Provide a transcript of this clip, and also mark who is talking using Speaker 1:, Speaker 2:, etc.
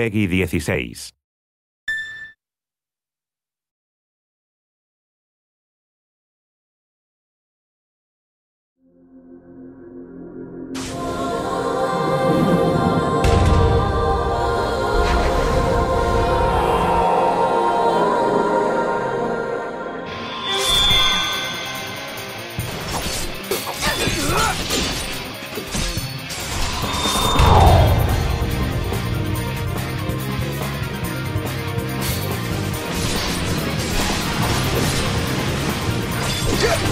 Speaker 1: PEGI 16. Get